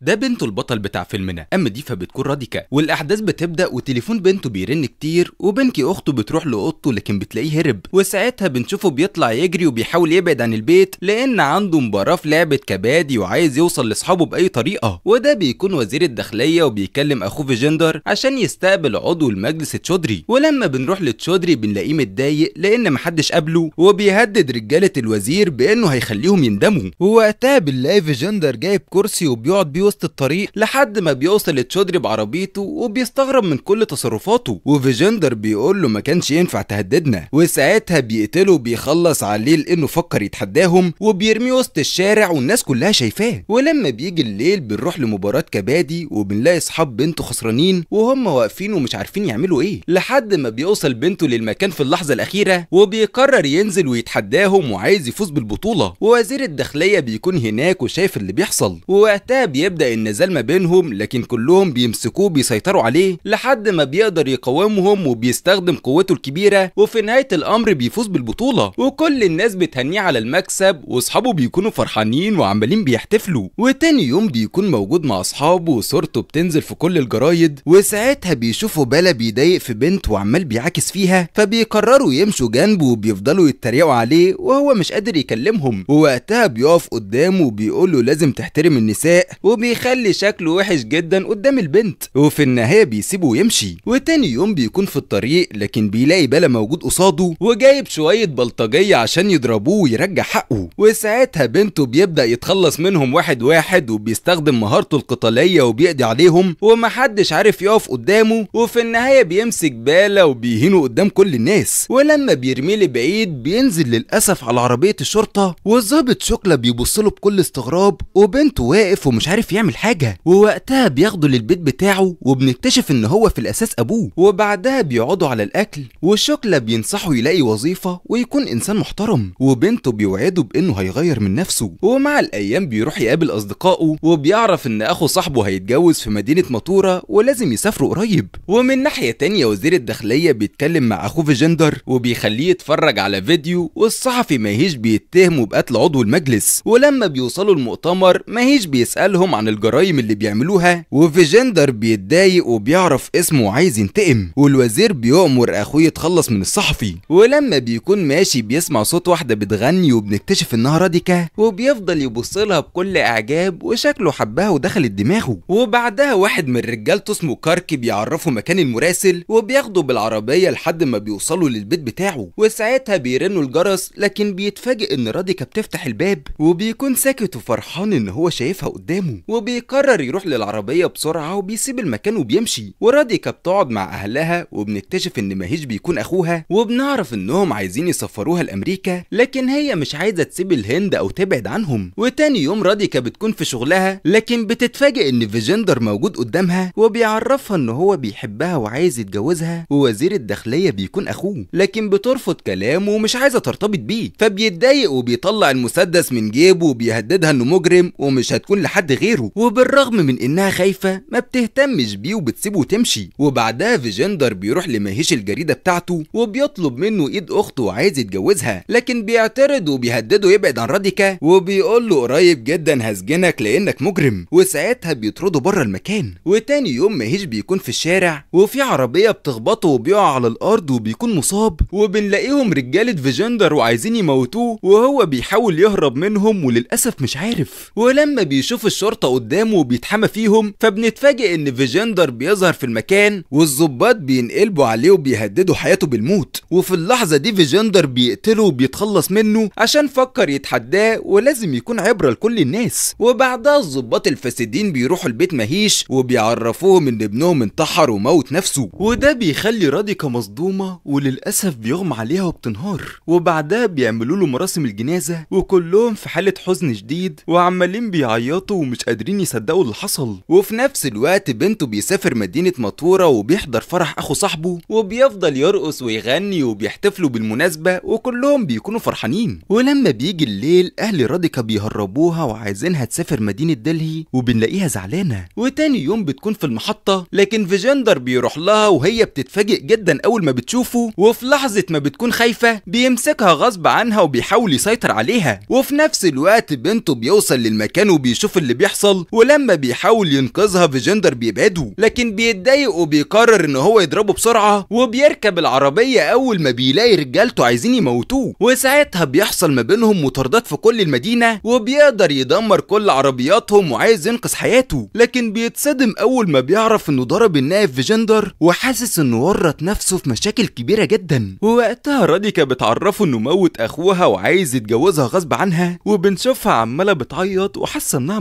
ده بنته البطل بتاع فيلمنا أما دي فبتكون راديكا والأحداث بتبدأ وتليفون بنته بيرن كتير وبنكي أخته بتروح لأوضته لكن بتلاقيه هرب. وساعتها بنشوفه بيطلع يجري وبيحاول يبعد عن البيت لأن عنده مباراة في لعبة كبادي وعايز يوصل لأصحابه بأي طريقة. وده بيكون وزير الداخلية وبيكلم أخوه فيجندر عشان يستقبل عضو المجلس تشودري. ولما بنروح لتشودري بنلاقيه متضايق لأن محدش قابله وبيهدد رجالة الوزير بأنه هيخليهم يندموا. ووقتها بنلاقي فيجندر جايب كرسي وبيقعد بيه وسط الطريق لحد ما بيوصل لتشودري بعربيته وبيستغرب من كل تصرفاته. وفيجندر بيقول له ما كانش ينفع تهددنا. وساعتها بيقتله وبيخلص عليه لأنه فكر يتحداهم وبيرميه وسط الشارع والناس كلها شايفاه. ولما بيجي الليل بنروح لمباراة كبادي وبنلاقي أصحاب بنته خسرانين وهم واقفين ومش عارفين يعملوا إيه. لحد ما بيوصل بنته للمكان في اللحظة الأخيرة وبيقرر ينزل ويتحداهم وعايز يفوز بالبطولة. ووزير الداخلية بيكون هناك وشايف اللي بيحصل. ووقتها بيبدأ النزال ما بينهم لكن كلهم بيمسكوه بيسيطروا عليه لحد ما بيقدر يقاومهم وبيستخدم قوته الكبيرة وفي نهاية الأمر بيفوز بالبطولة. وكل الناس بتهنيه على المكسب وأصحابه بيكونوا فرحانين وعمالين بيحتفلوا. وتاني يوم بيكون موجود مع أصحابه وصورته بتنزل في كل الجرايد وساعتها بيشوفوا بلا بيضايق في بنت وعمال بيعاكس فيها فبيقرروا يمشوا جنبه وبيفضلوا يتريقوا عليه وهو مش قادر يكلمهم. ووقتها بيقف قدامه وبيقول له لازم تحترم النساء وبيخلي شكله وحش جدا قدام البنت وفي النهاية بيسيبه ويمشي. وتاني يوم بيكون في الطريق لكن بيلاقي بلا موجود قصاده وجايب شوية بلطجية عشان يضربوه ويرجع حقه. وساعتها بنته بيبدأ يتخلص منهم واحد واحد وبيستخدم مهارته القتالية وبيقضي عليهم ومحدش عارف يقف قدامه. وفي النهاية بيمسك باله وبيهينه قدام كل الناس. ولما بيرميه لبعيد بينزل للأسف على عربية الشرطة. والظابط شكلة بيبص له بكل استغراب وبنته واقف ومش عارف يعمل حاجة. ووقتها بياخده للبيت بتاعه وبنكتشف إن هو في الأساس أبوه. وبعدها بيقعدوا على الأكل وشكله بينصحه يلاقي وظيفة ويكون إنسان محترم. وبنته بيوعده بإنه هيغير من نفسه. ومع الأيام بيروح يقابل أصدقائه وبيعرف إن أخو صاحبه هيتجوز في مدينة مطورة ولازم يسافروا قريب. ومن ناحية تانية وزير الداخلية بيتكلم مع أخوه فيجندر وبيخليه يتفرج على فيديو والصحفي ماهيش بيتهمه بقتل عضو المجلس. ولما بيوصلوا المؤتمر ماهيش بيسألهم عن الجرائم اللي بيعملوها وفيجندر بيتضايق وبيعرف اسمه وعايز ينتقم والوزير بيؤمر أخوه يتخلص من الصحفي. ولما بيكون ماشي بيسمع صوت واحدة بتغني وبنكتشف إنها راديكا وبيفضل يبص لها بكل إعجاب وشكله حبها ودخلت دماغه. وبعدها واحد من رجالته اسمه كارك بيعرفه مكان المراسل وبياخده بالعربية لحد ما بيوصلوا للبيت بتاعه. وساعتها بيرنوا الجرس لكن بيتفاجئ إن راديكا بتفتح الباب وبيكون ساكت وفرحان إن هو شايفها قدامه. وبيقرر يروح للعربية بسرعة وبيسيب المكان وبيمشي. وراديكا بتقعد مع أهلها وبنكتشف إن ماهيش بيكون أخوها وبنعرف إنهم عايزين يسفروها لأمريكا لكن هي مش عايزة تسيب الهند أو تبعد عنهم. وتاني يوم راديكا بتكون في شغلها لكن بتتفاجئ إن فيجندر موجود قدامها وبيعرفها إن هو بيحبها وعايز يتجوزها. ووزير الداخلية بيكون أخوه لكن بترفض كلامه ومش عايزة ترتبط بيه. فبيتضايق وبيطلع المسدس من جيبه وبيهددها إنه مجرم ومش هتكون لحد غيره. وبالرغم من إنها خايفة ما بتهتمش بيه وبتسيبه وتمشي. وبعدها فيجندر بيروح لمهيش الجريدة بتاعته وبيطلب منه إيد أخته وعايز يتجوزها. لكن بيعترض وبيهدده يبعد عن راديكا وبيقول له قريب جدا هسجنك لأنك مجرم. وساعتها بيطرده بره المكان. وتاني يوم مهيش بيكون في الشارع وفي عربية بتخبطه وبيقع على الأرض وبيكون مصاب. وبنلاقيهم رجالة فيجندر وعايزين يموتوه وهو بيحاول يهرب منهم وللأسف مش عارف. ولما بيشوف الشرطة قدامه وبيتحمى فيهم فبنتفاجئ إن فيجندر بيظهر في المكان والظباط بينقلبوا عليه وبيهددوا حياته بالموت. وفي اللحظة دي فيجندر بيقتله وبيتخلص منه عشان فكر يتحداه ولازم يكون عبرة لكل الناس. وبعدها الظباط الفاسدين بيروحوا البيت مهيش وبيعرفوهم إن ابنهم انتحر وموت نفسه. وده بيخلي راديكا مصدومة وللأسف بيغمى عليها وبتنهار. وبعدها بيعملوا له مراسم الجنازة وكلهم في حالة حزن شديد وعمالين بيعيطوا ومش قادرين يصدقوا اللي حصل. وفي نفس الوقت بنته بيسافر مدينة مطورة وبيحضر فرح أخو صاحبه وبيفضل يرقص ويغني وبيحتفلوا بالمناسبة وكلهم بيكونوا فرحانين. ولما بيجي الليل أهل راديكا بيهربوها وعايزينها تسافر مدينة دلهي وبنلاقيها زعلانة. وتاني يوم بتكون في المحطة لكن فيجندر بيروح لها وهي بتتفاجئ جدا أول ما بتشوفه. وفي لحظة ما بتكون خايفة بيمسكها غصب عنها وبيحاول يسيطر عليها. وفي نفس الوقت بنته بيوصل للمكان وبيشوف اللي بيحصل. بيحصل ولما بيحاول ينقذها فيجندر بيبعده. لكن بيتضايق وبيقرر إن هو يضربه بسرعة وبيركب العربية أول ما بيلاقي رجالته عايزين يموتوه. وساعتها بيحصل ما بينهم مطاردات في كل المدينة وبيقدر يدمر كل عربياتهم وعايز ينقذ حياته. لكن بيتصدم أول ما بيعرف إنه ضرب النائب فيجندر وحاسس إنه ورط نفسه في مشاكل كبيرة جدا. ووقتها راديكا بتعرفه إنه موت أخوها وعايز يتجوزها غصب عنها وبنشوفها عمالة بتعيط وحاسة إنها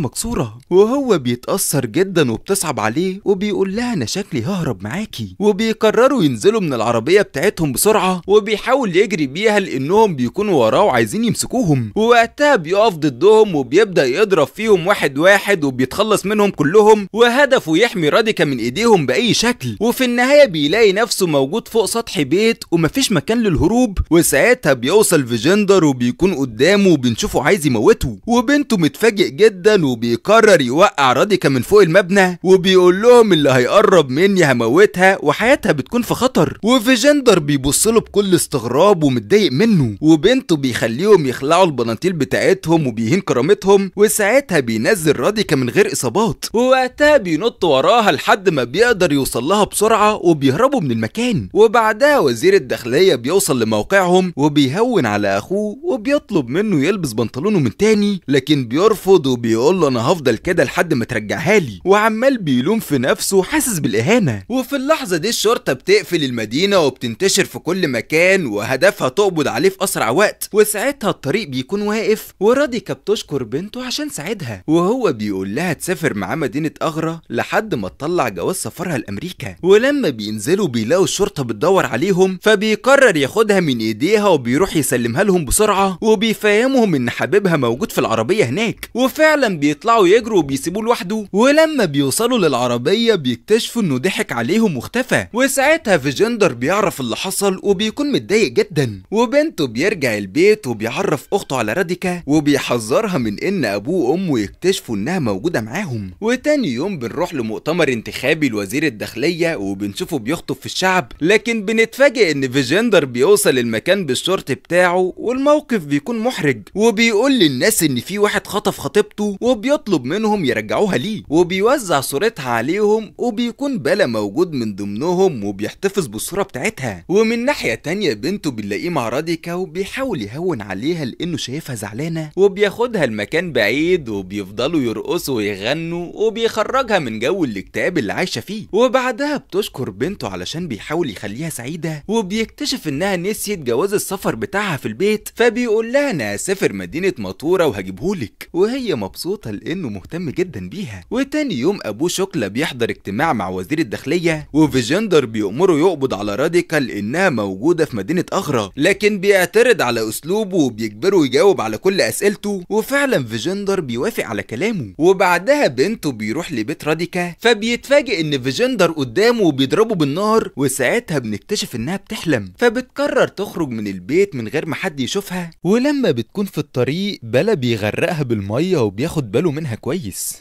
وهو بيتأثر جدا وبتصعب عليه وبيقول لها أنا شكلي ههرب معاكي. وبيقرروا ينزلوا من العربية بتاعتهم بسرعة وبيحاول يجري بيها لأنهم بيكونوا وراه وعايزين يمسكوهم. ووقتها بيقف ضدهم وبيبدأ يضرب فيهم واحد واحد وبيتخلص منهم كلهم وهدفه يحمي راديكا من إيديهم بأي شكل. وفي النهاية بيلاقي نفسه موجود فوق سطح بيت ومفيش مكان للهروب. وساعتها بيوصل فيجندر وبيكون قدامه وبنشوفه عايز يموته. وبنته متفاجئ جدا وبيقرر يوقع راديكا من فوق المبنى وبيقول لهم اللي هيقرب مني هموتها وحياتها بتكون في خطر. وفيجندر بيبص له بكل استغراب ومتضايق منه وبنته بيخليهم يخلعوا البناطيل بتاعتهم وبيهين كرامتهم وساعتها بينزل راديكا من غير إصابات. ووقتها بينط وراها لحد ما بيقدر يوصل لها بسرعة وبيهربوا من المكان. وبعدها وزير الداخلية بيوصل لموقعهم وبيهون على أخوه وبيطلب منه يلبس بنطلونه من تاني لكن بيرفض وبيقول له أنا هفضل كده لحد ما ترجعها لي. وعمال بيلوم في نفسه وحاسس بالإهانة. وفي اللحظة دي الشرطة بتقفل المدينة وبتنتشر في كل مكان وهدفها تقبض عليه في أسرع وقت. وساعتها الطريق بيكون واقف وراديكا بتشكر بنته عشان ساعدها. وهو بيقول لها تسافر معاه مدينة اغرى لحد ما تطلع جواز سفرها لأمريكا. ولما بينزلوا بيلاقوا الشرطة بتدور عليهم فبيقرر ياخدها من إيديها وبيروح يسلمها لهم بسرعة وبيفهمهم إن حبيبها موجود في العربية هناك. وفعلا بيطلعوا يجروا وبيسيبوه لوحده. ولما بيوصلوا للعربية بيكتشفوا إنه ضحك عليهم واختفى. وساعتها فيجندر بيعرف اللي حصل وبيكون متضايق جدا. وبنته بيرجع البيت وبيعرف أخته على راديكا. وبيحذرها من إن أبوه وأمه يكتشفوا إنها موجودة معاهم. وتاني يوم بنروح لمؤتمر انتخابي لوزير الداخلية وبنشوفه بيخطب في الشعب. لكن بنتفاجئ إن فيجندر بيوصل المكان بالشر بتاعه والموقف بيكون محرج. وبيقول للناس إن في واحد خطف خطيبته وبيطلب منهم يرجعوها ليه. وبيوزع صورتها عليهم وبيكون بلا موجود من ضمنهم وبيحتفظ بالصورة بتاعتها. ومن ناحية تانية بنته بنلاقيه مع راديكا وبيحاول يهون عليها لأنه شايفها زعلانة. وبياخدها المكان بعيد وبيفضلوا يرقصوا ويغنوا وبيخرجها من جو الاكتئاب اللي عايشة فيه. وبعدها بتشكر بنته علشان بيحاول يخليها سعيدة. وبيكتشف إنها نسيت جواز السفر بتاعها في البيت. فبيقول لها أنا هسافر مدينة مطورة وهجيبهولك. وهي مبسوطة لأنه مهتم جدا بيها. وتاني يوم ابوه شوكلا بيحضر اجتماع مع وزير الداخلية وفيجندر بيأمره يقبض على راديكا لانها موجودة في مدينة اغرى لكن بيعترض على أسلوبه وبيجبره يجاوب على كل أسئلته وفعلا فيجندر بيوافق على كلامه. وبعدها بنته بيروح لبيت راديكا فبيتفاجئ إن فيجندر قدامه وبيضربه بالنار وساعتها بنكتشف إنها بتحلم. فبتقرر تخرج من البيت من غير ما حد يشوفها ولما بتكون في الطريق بلا بيغرقها بالمية وبياخد باله منها كويس.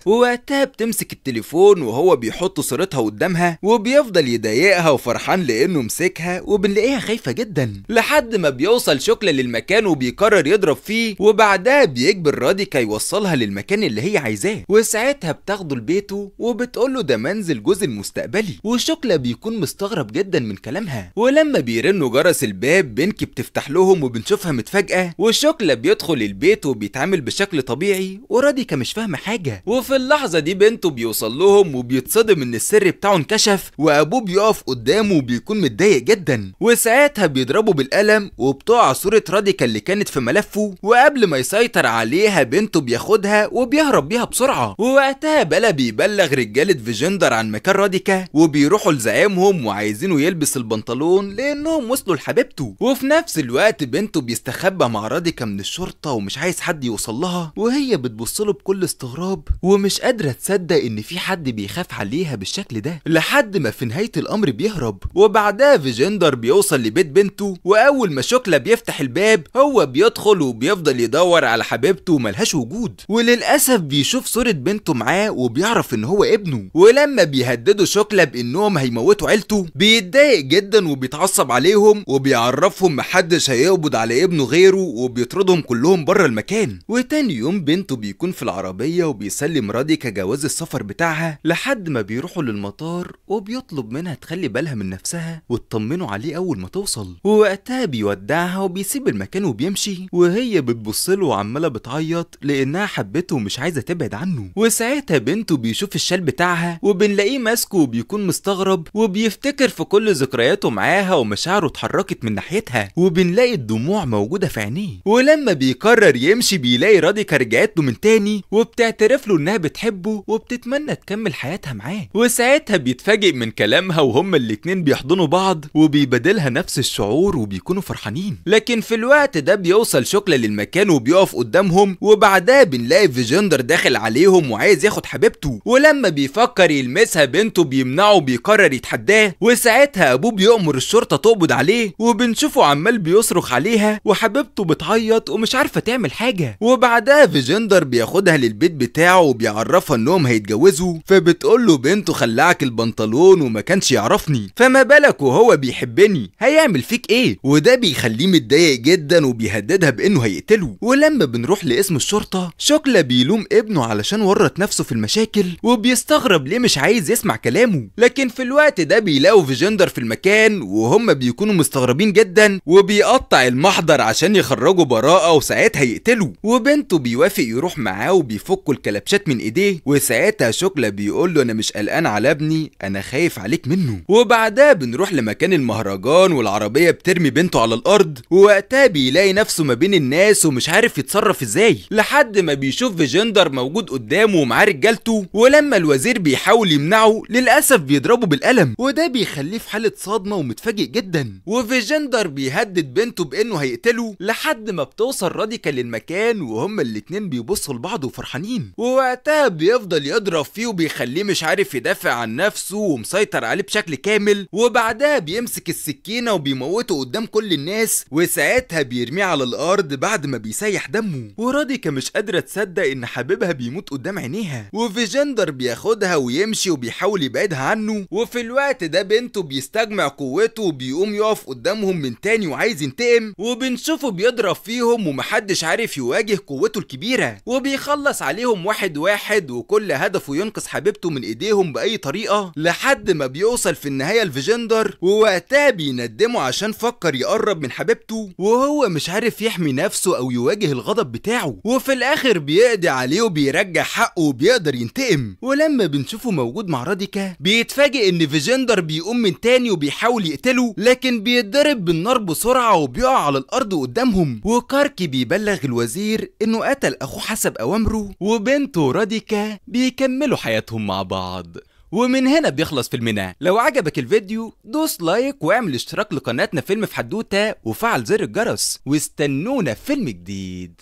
ووقتها بتمسك التليفون وهو بيحط صورتها قدامها وبيفضل يضايقها وفرحان لأنه مسكها وبنلاقيها خايفة جدا. لحد ما بيوصل شكلة للمكان وبيقرر يضرب فيه وبعدها بيجبر راديكا يوصلها للمكان اللي هي عايزاه. وساعتها بتاخده لبيته وبتقول له ده منزل جوز المستقبلي. وشكلة بيكون مستغرب جدا من كلامها. ولما بيرنوا جرس الباب بنكي بتفتح لهم وبنشوفها متفاجئة. وشكلة بيدخل البيت وبيتعامل بشكل طبيعي وراديكا مش فاهمة حاجة. وفي اللحظة دي بنته بيوصل لهم وبيتصدم إن السر بتاعه انكشف وأبوه بيقف قدامه وبيكون متضايق جدا. وساعتها بيضربه بالقلم وبتقع صورة راديكا اللي كانت في ملفه وقبل ما يسيطر عليها بنته بياخدها وبيهرب بيها بسرعة. ووقتها بلا بيبلغ رجاله فيجندر عن مكان راديكا وبيروحوا لزعيمهم وعايزينه يلبس البنطلون لأنهم وصلوا لحبيبته. وفي نفس الوقت بنته بيستخبى مع راديكا من الشرطة ومش عايز حد يوصل لها وهي بتبص له بكل استغراب. ومش قادرة تصدق إن في حد بيخاف عليها بالشكل ده. لحد ما في نهاية الأمر بيهرب. وبعدها فيجندر بيوصل لبيت بنته. وأول ما شوكلا بيفتح الباب هو بيدخل وبيفضل يدور على حبيبته وملهاش وجود. وللأسف بيشوف صورة بنته معاه وبيعرف إن هو ابنه. ولما بيهددوا شوكلا بإنهم هيموتوا عيلته بيتضايق جدا وبيتعصب عليهم وبيعرفهم محدش هيقبض على ابنه غيره وبيطردهم كلهم بره المكان. وتاني يوم بنته بيكون في العربية وبيسلم راديكا جواز السفر بتاعها لحد ما بيروحوا للمطار وبيطلب منها تخلي بالها من نفسها وتطمنوا عليه أول ما توصل. ووقتها بيودعها وبيسيب المكان وبيمشي. وهي بتبصله وعمالة بتعيط لأنها حبته ومش عايزة تبعد عنه. وساعتها بنته بيشوف الشال بتاعها وبنلاقيه ماسكه وبيكون مستغرب وبيفتكر في كل ذكرياته معاها ومشاعره اتحركت من ناحيتها. وبنلاقي الدموع موجودة في عينيه. ولما بيقرر يمشي بيلاقي راديكا رجعت له من تاني وبتعترف له إنها بتحبه وبتتمنى تكمل حياتها معاه. وساعتها بيتفاجئ من كلامها وهما الاتنين بيحضنوا بعض وبيبادلها نفس الشعور وبيكونوا فرحانين. لكن في الوقت ده بيوصل شوكلا للمكان وبيقف قدامهم وبعدها بنلاقي فيجندر داخل عليهم وعايز ياخد حبيبته. ولما بيفكر يلمسها بنته بيمنعه وبيقرر يتحداه. وساعتها أبوه بيأمر الشرطة تقبض عليه وبنشوفه عمال بيصرخ عليها وحبيبته بتعيط ومش عارفة تعمل حاجة. وبعدها فيجندر بياخدها للبيت بتاعه وبيعرفها انهم هيتجوزوا فبتقول له بنته خلعك البنطلون وما كانش يعرفني. فما بالك وهو بيحبني هيعمل فيك إيه؟ وده بيخليه متضايق جدا وبيهددها بإنه هيقتله. ولما بنروح لقسم الشرطة شوكلا بيلوم ابنه علشان ورط نفسه في المشاكل وبيستغرب ليه مش عايز يسمع كلامه. لكن في الوقت ده بيلاقوا فيجندر في المكان وهم بيكونوا مستغربين جدا وبيقطع المحضر عشان يخرجوا براءة وساعتها يقتله وبنته بيوافق يروح معاه وبيفكوا الكلبشات من ايديه وساعتها شوكلا بيقول له أنا مش قلقان على ابني أنا خايف عليك منه. وبعدها بنروح لمكان المهرجان والعربية بترمي بنته على الأرض ووقتها بيلاقي نفسه ما بين الناس ومش عارف يتصرف إزاي. لحد ما بيشوف فيجندر موجود قدامه ومعاه رجالته ولما الوزير بيحاول يمنعه للأسف بيضربه بالقلم. وده بيخليه في حالة صدمة ومتفاجئ جدا. وفيجندر بيهدد بنته بأنه هيقتله لحد ما بتوصل راديكا للمكان وهما الاتنين بيبصوا لبعض وفرحانين. ووقتها بيفضل يضرب فيه وبيخليه مش عارف يدافع عن نفسه ومسيطر عليه بشكل كامل وبعدها بيمسك السكينة وبيموته قدام كل الناس وساعتها بيرميه على الأرض بعد ما بيسيح دمه. وراديكا مش قادرة تصدق إن حبيبها بيموت قدام عينيها. وفيجندر بياخدها ويمشي وبيحاول يبعدها عنه. وفي الوقت ده بنته بيستجمع قوته وبيقوم يقف قدامهم من تاني وعايز ينتقم. وبنشوفه بيضرب فيهم ومحدش عارف يواجه قوته الكبيرة. وبيخلص عليهم واحد واحد وكل هدفه ينقذ حبيبته من ايديهم بأي طريقة لحد ما بيوصل في النهاية لفيجندر ووقتها بيندمه عشان فكر يقرب من حبيبته وهو مش عارف يحمي نفسه أو يواجه الغضب بتاعه وفي الآخر بيقضي عليه وبيرجع حقه وبيقدر ينتقم. ولما بنشوفه موجود مع راديكا بيتفاجئ إن فيجندر بيقوم من تاني وبيحاول يقتله لكن بيتضرب بالنار بسرعة وبيقع على الأرض قدامهم. وكاركي بيبلغ الوزير إنه قتل أخوه حسب أوامره وبنته راديكا بيكملوا حياتهم مع بعض. ومن هنا بيخلص فيلمنا. لو عجبك الفيديو دوس لايك واعمل اشتراك لقناتنا فيلم في حدوتة وفعل زر الجرس. واستنونا في فيلم جديد.